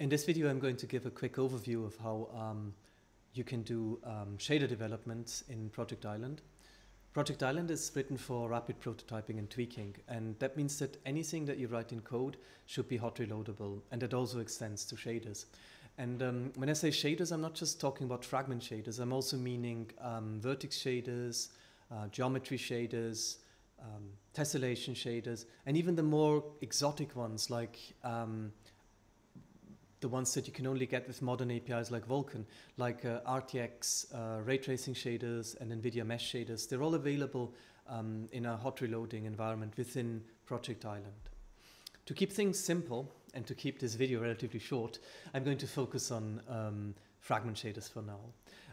In this video, I'm going to give a quick overview of how um, you can do um, shader development in Project Island. Project Island is written for rapid prototyping and tweaking, and that means that anything that you write in code should be hot reloadable, and that also extends to shaders. And um, when I say shaders, I'm not just talking about fragment shaders, I'm also meaning um, vertex shaders, uh, geometry shaders, um, tessellation shaders, and even the more exotic ones like um, the ones that you can only get with modern APIs like Vulkan, like uh, RTX uh, ray tracing shaders and NVIDIA mesh shaders. They're all available um, in a hot reloading environment within Project Island. To keep things simple and to keep this video relatively short, I'm going to focus on um, fragment shaders for now.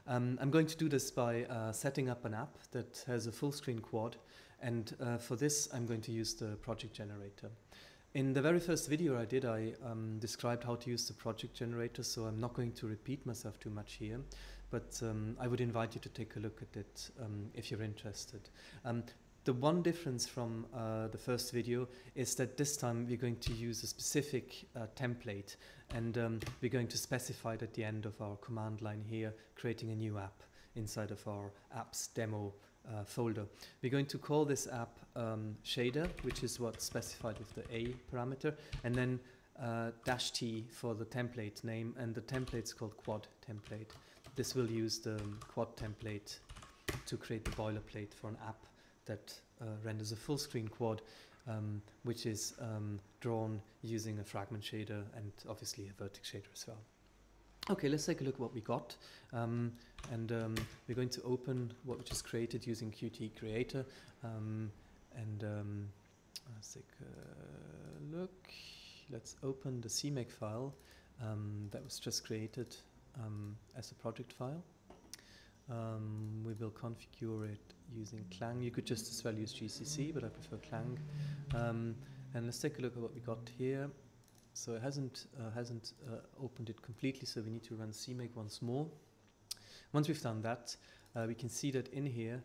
Um, I'm going to do this by uh, setting up an app that has a full screen quad and uh, for this I'm going to use the project generator. In the very first video I did, I um, described how to use the project generator, so I'm not going to repeat myself too much here, but um, I would invite you to take a look at it um, if you're interested. Um, the one difference from uh, the first video is that this time we're going to use a specific uh, template and um, we're going to specify it at the end of our command line here, creating a new app inside of our apps demo uh, folder. We're going to call this app um, shader, which is what's specified with the A parameter, and then uh, dash T for the template name, and the template's called quad template. This will use the quad template to create the boilerplate for an app that uh, renders a full screen quad, um, which is um, drawn using a fragment shader and obviously a vertex shader as well. Okay, let's take a look at what we got. Um, and um, we're going to open what we just created using Qt Creator. Um, and um, let's take a look. Let's open the CMake file um, that was just created um, as a project file. we will configure it using Clang. You could just as well use GCC, but I prefer Clang. and let's take a look at what we got here. So it hasn't, uh, hasn't uh, opened it completely, so we need to run CMake once more. Once we've done that, uh, we can see that in here,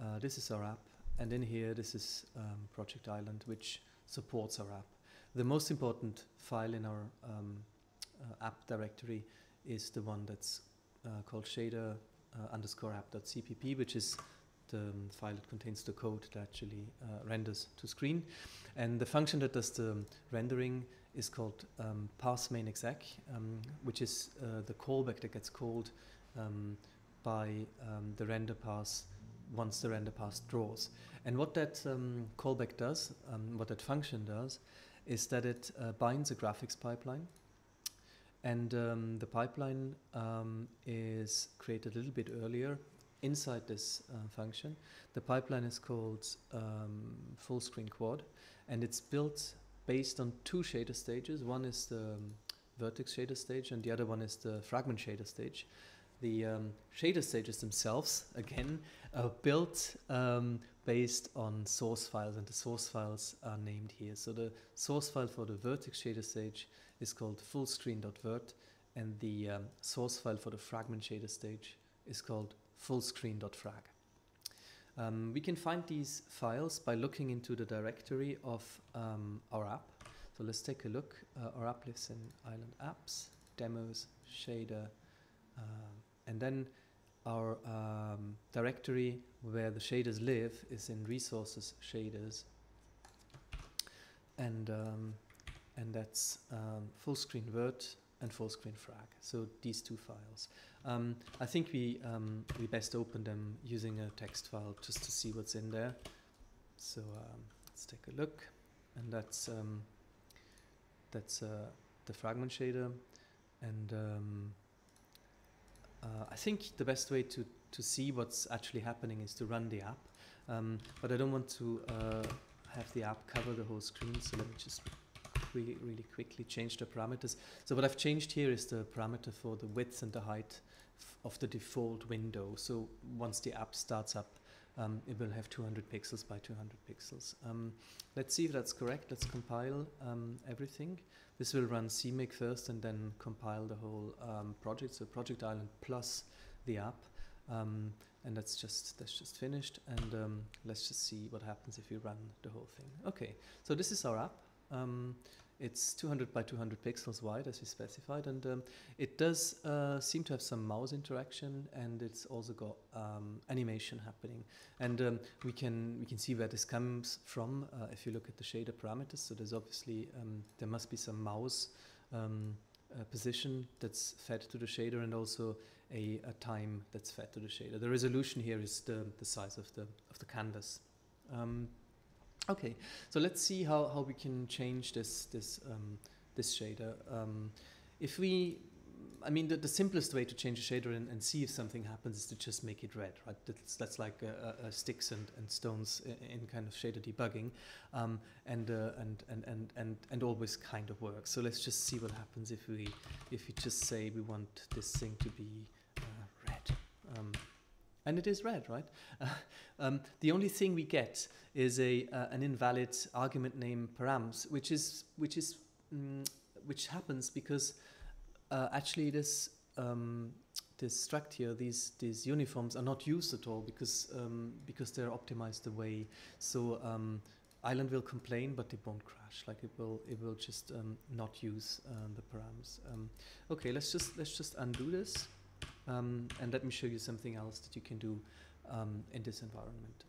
uh, this is our app, and in here, this is um, Project Island, which supports our app. The most important file in our um, uh, app directory is the one that's uh, called shader underscore app.cpp, which is the um, file that contains the code that actually renders to screen. And the function that does the rendering is called um, pass main exec, um, which is uh, the callback that gets called um, by um, the render pass once the render pass draws. And what that um, callback does, what that function does, is that it uh, binds a graphics pipeline and um, the pipeline um, is created a little bit earlier inside this uh, function. The pipeline is called um, full screen quad and it's built based on two shader stages. One is the um, vertex shader stage and the other one is the fragment shader stage. The um, shader stages themselves, again, are built um, based on source files and the source files are named here. So the source file for the vertex shader stage is called fullscreen.vert and the um, source file for the fragment shader stage is called fullscreen.frag. Um, we can find these files by looking into the directory of um, our app. So let's take a look. Uh, our app lives in Island Apps, Demos, Shader, uh, and then our um, directory where the shaders live is in Resources Shaders, and um, and that's um, full screen vert and full screen frag. So these two files. Um, I think we, um, we best open them using a text file just to see what's in there. So um, let's take a look. And that's, um, that's uh, the fragment shader. And um, uh, I think the best way to, to see what's actually happening is to run the app. Um, but I don't want to uh, have the app cover the whole screen, so let me just really, really quickly change the parameters. So what I've changed here is the parameter for the width and the height of the default window. So once the app starts up, um, it will have 200 pixels by 200 pixels. Um, let's see if that's correct. Let's compile um, everything. This will run CMake first and then compile the whole um, project. So Project Island plus the app. Um, and that's just that's just finished. And um, let's just see what happens if we run the whole thing. Okay, so this is our app. It's 200 by 200 pixels wide as we specified and um, it does uh, seem to have some mouse interaction and it's also got um, animation happening. And um, we can we can see where this comes from uh, if you look at the shader parameters. So there's obviously um, there must be some mouse um, uh, position that's fed to the shader and also a, a, time that's fed to the shader. The resolution here is the, the size of the of the canvas. Um, Okay, so let's see how, how we can change this this um, this shader. Um, if we, I mean, the, the simplest way to change a shader and, and, see if something happens is to just make it red, right? That's, that's like a, a sticks and, and stones in, in kind of shader debugging, um, and, uh, and, and and and and always kind of works. So let's just see what happens if we if we just say we want this thing to be uh, red. Um, and it is red, right? Um, the only thing we get is a uh, an invalid argument name params, which is which is mm, which happens because uh, actually this um, this struct here, these these uniforms are not used at all because um, because they're optimized away. So um, Island will complain, but it won't crash. Like it will it will just um, not use uh, the params. Um, okay, let's just let's just undo this. Um, and let me show you something else that you can do um, in this environment.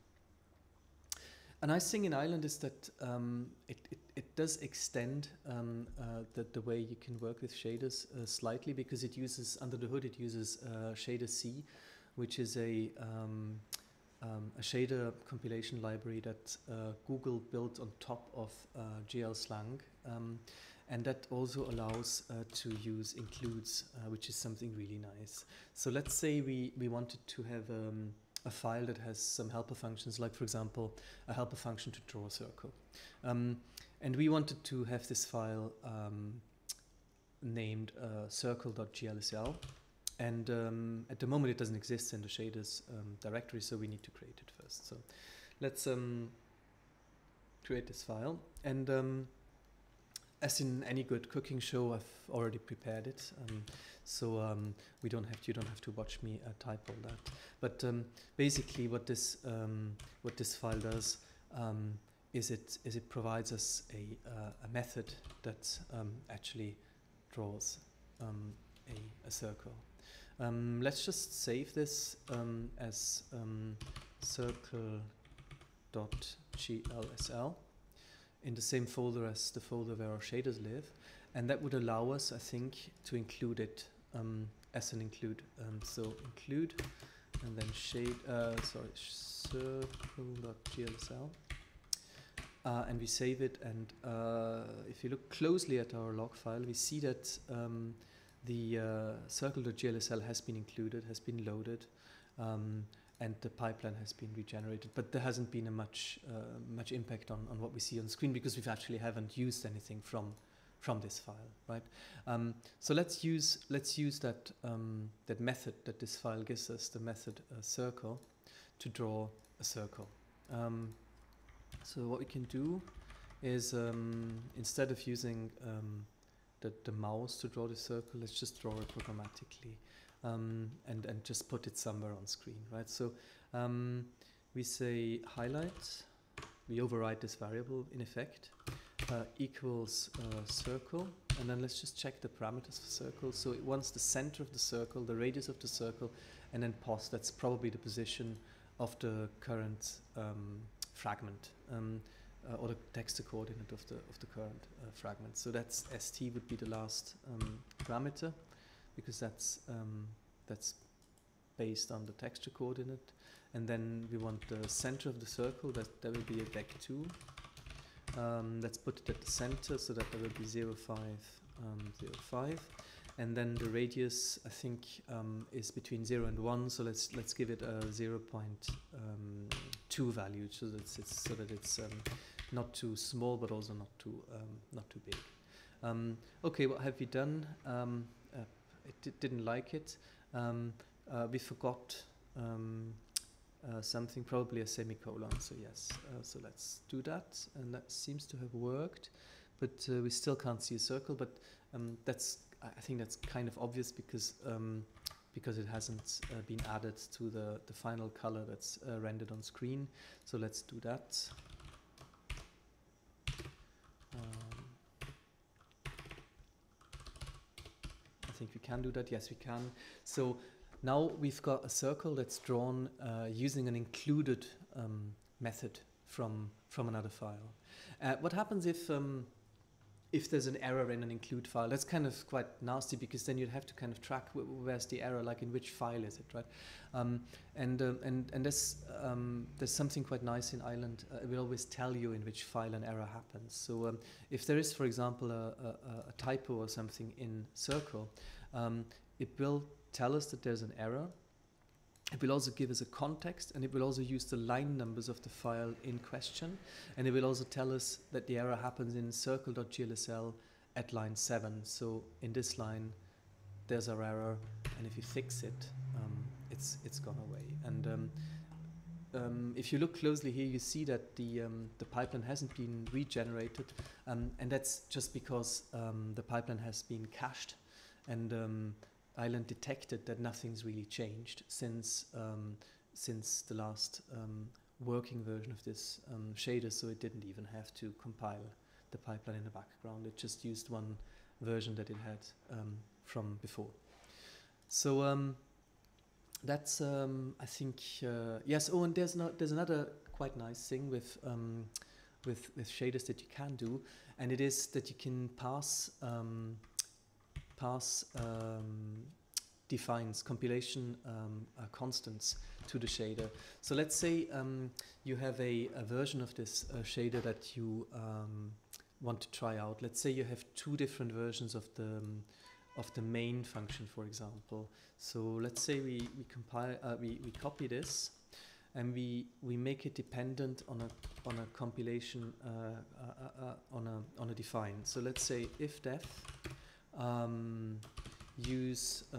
A nice thing in Island is that um, it, it, it, does extend um, uh, the, the way you can work with shaders uh, slightly because it uses, under the hood, it uses uh, Shader C, which is a, um, um, a shader compilation library that uh, Google built on top of uh, GLSlang. And that also allows uh, to use includes, uh, which is something really nice. So let's say we, we wanted to have um, a file that has some helper functions, like for example, a helper function to draw a circle. Um, and we wanted to have this file um, named uh, circle.glsl. And um, at the moment it doesn't exist in the shaders um, directory, so we need to create it first. So let's um, create this file. And um, as in any good cooking show, I've already prepared it, um, so um, we don't have to, you don't have to watch me uh, type all that. But um, basically, what this um, what this file does um, is it is it provides us a uh, a method that um, actually draws a, a circle. let's just save this as circle.glsl in the same folder as the folder where our shaders live. And that would allow us, I think, to include it um, as an include. Um, so include and then shade, uh, sorry, circle.glsl. Uh, and we save it. And uh, if you look closely at our log file, we see that um, the uh, circle.glsl has been included, has been loaded. Um, and the pipeline has been regenerated. But there hasn't been a much uh, much impact on, on what we see on screen because we've actually haven't used anything from from this file, right? Um, so let's use let's use that um, that method that this file gives us, the method uh, circle, to draw a circle. Um, so what we can do is um, instead of using um, the, the mouse to draw the circle, let's just draw it programmatically um, and, and just put it somewhere on screen, right? So um, we say highlight, we override this variable in effect, uh, equals uh, circle, and then let's just check the parameters for circle. So it wants the center of the circle, the radius of the circle, and then pos, that's probably the position of the current um, fragment. Um, uh, or the texture coordinate of the of the current uh, fragment. So that's st would be the last um, parameter, because that's um, that's based on the texture coordinate. And then we want the center of the circle that there will be a vec2 um, let's put it at the center so that there will be 0, 0.5 um, 0, 0.5 and then the radius I think um, is between 0 and 1 so let's let's give it a 0 0.2 um, value so that it's so that it's um, not too small but also not too um, not too big. Okay what have we done it didn't like it. Um, uh, we forgot um, uh, something, probably a semicolon. So yes, uh, so let's do that, and that seems to have worked. But uh, we still can't see a circle. But um, that's I think that's kind of obvious because um, because it hasn't uh, been added to the the final color that's uh, rendered on screen. So let's do that. Think we can do that. Yes, we can. So now we've got a circle that's drawn uh, using an included um, method from from another file. Uh, what happens if um, if there's an error in an include file? That's kind of quite nasty because then you'd have to kind of track where's the error, like in which file is it, right? Um, and uh, and and there's um, there's something quite nice in Island. Uh, it will always tell you in which file an error happens. So um, if there is, for example, a, a, a typo or something in Circle, um, it will tell us that there's an error it will also give us a context and it will also use the line numbers of the file in question. And it will also tell us that the error happens in circle.glsl at line 7. So in this line, there's our error. And if you fix it, um, it's, it's gone away. And um, um, if you look closely here, you see that the, um, the pipeline hasn't been regenerated. Um, and that's just because um, the pipeline has been cached. And Island detected that nothing's really changed since um, since the last um, working version of this um, shader, so it didn't even have to compile the pipeline in the background. It just used one version that it had um, from before. So um, that's um, I think uh, yes. Oh, and there's no, there's another quite nice thing with with with shaders that you can do, and it is that you can pass pass um, defines compilation um, uh, constants to the shader. So let's say um, you have a, a, version of this uh, shader that you um, want to try out. Let's say you have two different versions of the um, of the main function, for example. So let's say we we compile uh, we we copy this and we we make it dependent on a on a compilation uh, uh, uh, on a on a define. So let's say if def um, use uh,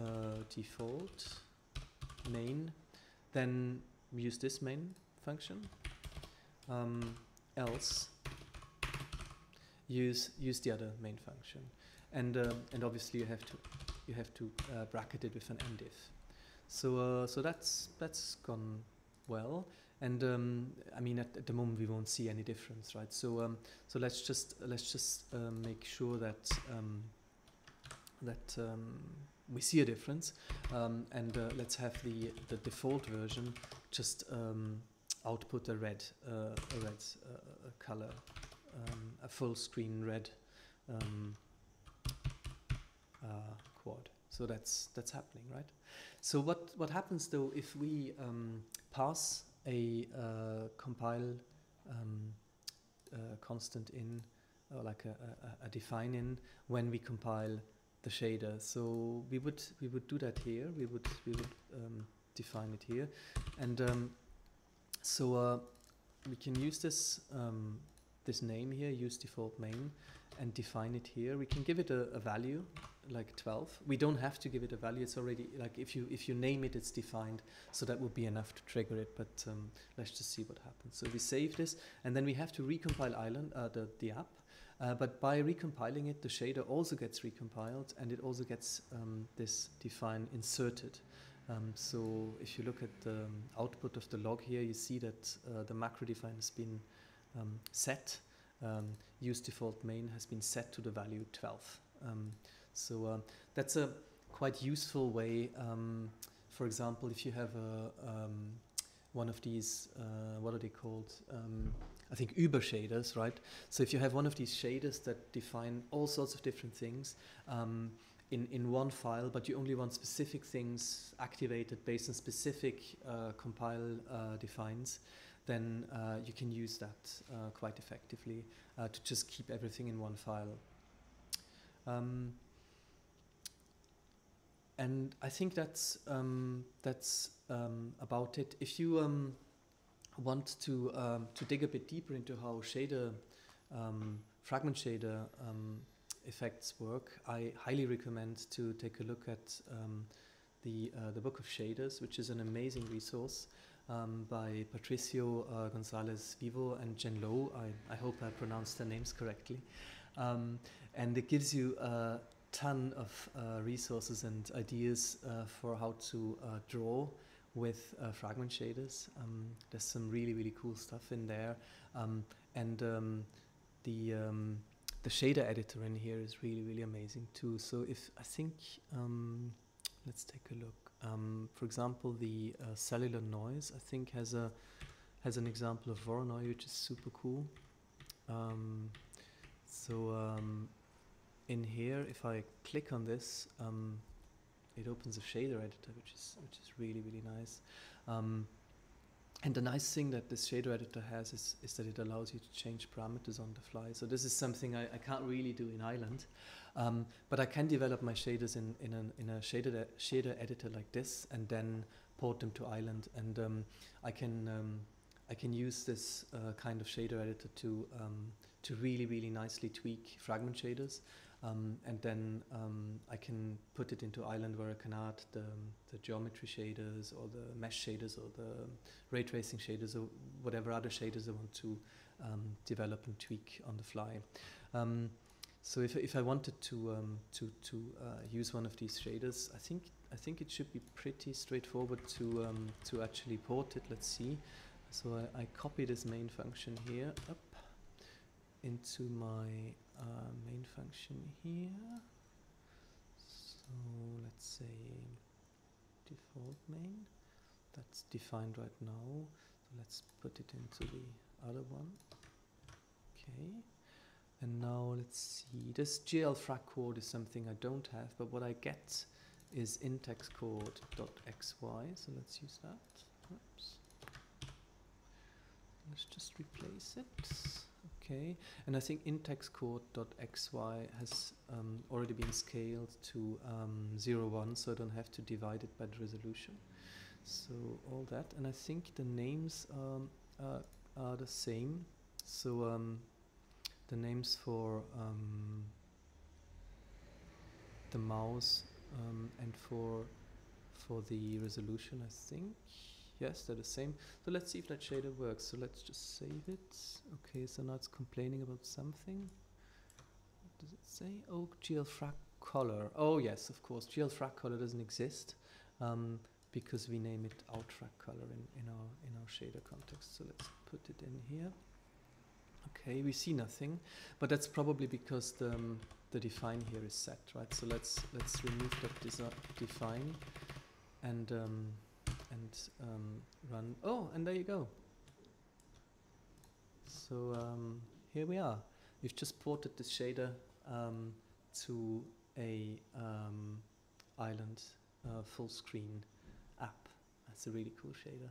default main, then use this main function. Um, else use use the other main function, and uh, and obviously you have to you have to uh, bracket it with an endif. So uh, so that's that's gone well. And um, I mean, at, at, the moment we won't see any difference, right? So um, so let's just let's just uh, make sure that um, that um, we see a difference. Um, and uh, let's have the, the default version just um, output a red, uh, a red uh, a color, um, a full screen red um, uh, quad. So that's that's happening, right? So what what happens though if we pass a compile uh, constant in, or like a, a, a define in when we compile the shader. So we would we would do that here. We would we would um, define it here, and um, so uh, we can use this um, this name here, use default main, and define it here. We can give it a, a, value like 12. We don't have to give it a value. It's already like if you if you name it, it's defined. So that would be enough to trigger it. But um, let's just see what happens. So we save this, and then we have to recompile Island uh, the the app. Uh, but by recompiling it, the shader also gets recompiled and it also gets um, this define inserted. Um, so if you look at the um, output of the log here, you see that uh, the macro define has been um, set. Um, use default main has been set to the value 12. Um, so uh, that's a quite useful way. for example, if you have a, one of these, uh, what are they called? I think Uber shaders, right? So if you have one of these shaders that define all sorts of different things um, in, in one file, but you only want specific things activated based on specific uh, compile uh, defines, then uh, you can use that uh, quite effectively uh, to just keep everything in one file. Um, and I think that's um, that's um, about it. If you um, want to um, to dig a bit deeper into how shader um, fragment shader um, effects work, I highly recommend to take a look at um, the uh, the book of shaders, which is an amazing resource um, by Patricio uh, Gonzalez Vivo and Jen Lowe. I, I hope I pronounced their names correctly, and it gives you a ton of uh, resources and ideas uh, for how to uh, draw with uh, fragment shaders. Um, there's some really really cool stuff in there, um, and um, the um, the shader editor in here is really really amazing too. So if I think um, let's take a look. For example, the uh, cellular noise I think has a has an example of Voronoi which is super cool. So in here, if I click on this, um, it opens a shader editor, which is which is really really nice. Um, and the nice thing that this shader editor has is, is that it allows you to change parameters on the fly. So this is something I, I can't really do in Island, um, but I can develop my shaders in, in, an, in a shader, shader editor like this and then port them to Island. And um, I can um, I can use this uh, kind of shader editor to um, to really really nicely tweak fragment shaders. Um, and then um, I can put it into Island where I can add the, the geometry shaders or the mesh shaders or the ray tracing shaders or whatever other shaders I want to um, develop and tweak on the fly. Um, so if, if I wanted to um, to to uh, use one of these shaders, I think I think it should be pretty straightforward to um, to actually port it. Let's see. So I, I copy this main function here up into my uh, main function here. So let's say default main. That's defined right now. So let's put it into the other one. Okay. And now let's see. This GL frag coord is something I don't have, but what I get is intexcode.xy. So let's use that. Oops. Let's just replace it. Okay, and I think intexcode.xy has um, already been scaled to um, 0, 1, so I don't have to divide it by the resolution. So all that, and I think the names um, uh, are the same. So um, the names for um, the mouse um, and for for the resolution, I think. Yes, they're the same. So let's see if that shader works. So let's just save it. Okay, so now it's complaining about something. What does it say? Oh, GL frag color. Oh yes, of course. GL frag color doesn't exist um, because we name it out frag color in, in our in our shader context. So let's put it in here. Okay, we see nothing, but that's probably because the um, the define here is set, right? So let's let's remove that define and um, and um, run. Oh, and there you go. So um, here we are. We've just ported this shader um, to a um, island uh, full screen app. That's a really cool shader.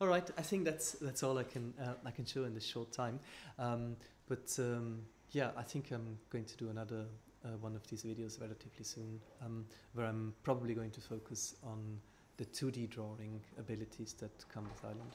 All right, I think that's that's all I can uh, I can show in this short time. Um, but um, yeah, I think I'm going to do another uh, one of these videos relatively soon, um, where I'm probably going to focus on the 2D drawing abilities that come with Island.